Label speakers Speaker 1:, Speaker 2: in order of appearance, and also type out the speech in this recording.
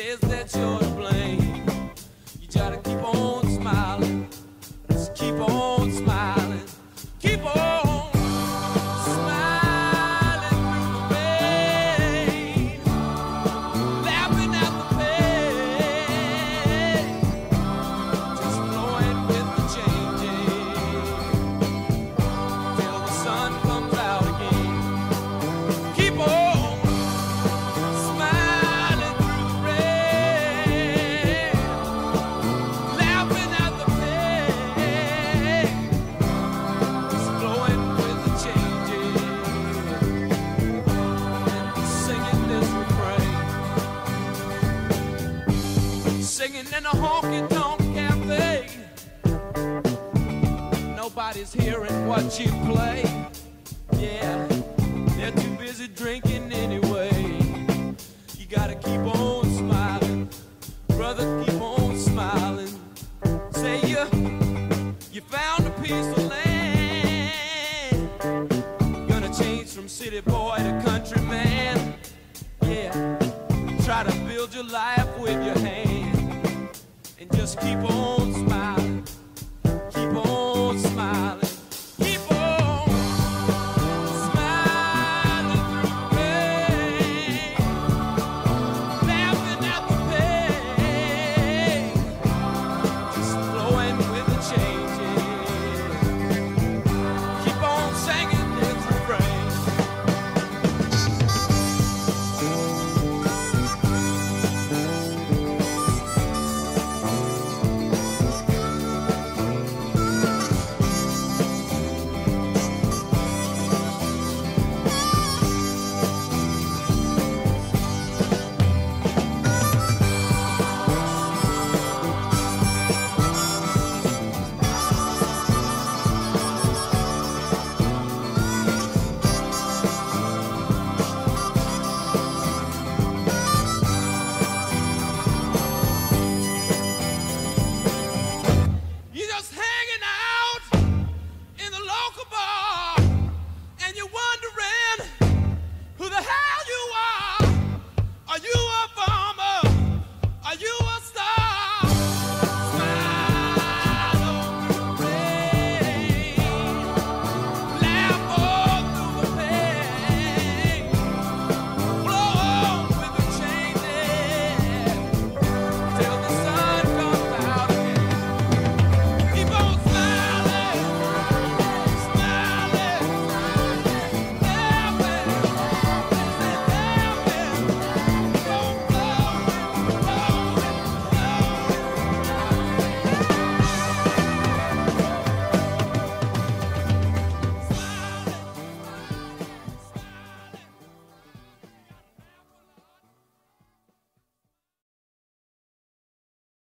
Speaker 1: says singing in a honky tonk cafe. Nobody's hearing what you play. Yeah, they're too busy drinking anyway. You gotta keep on smiling, brother. Keep on smiling. Say you, you found a piece of land. Gonna change from city boy to country man. Yeah, try to build your life just keep on